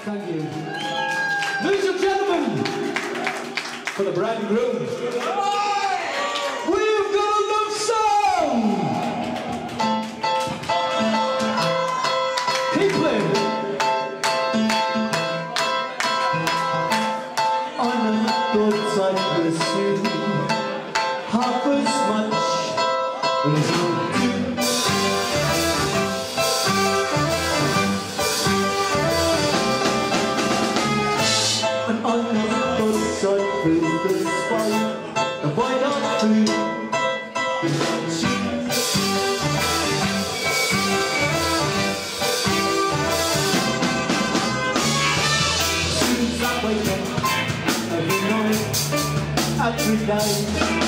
Thank you. Ladies and gentlemen, for the bride and groom, we've got a love song! Keep playing. On the good side, miss you half as much as Up every night, every day,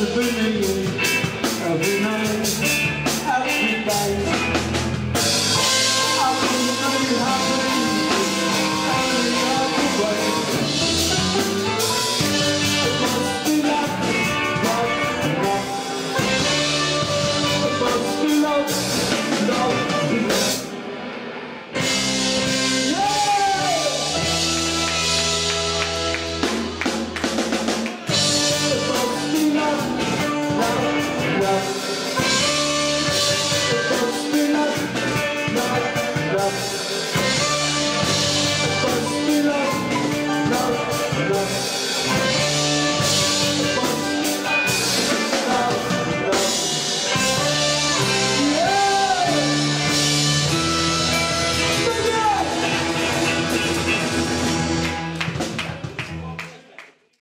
the burning every night, every night. us.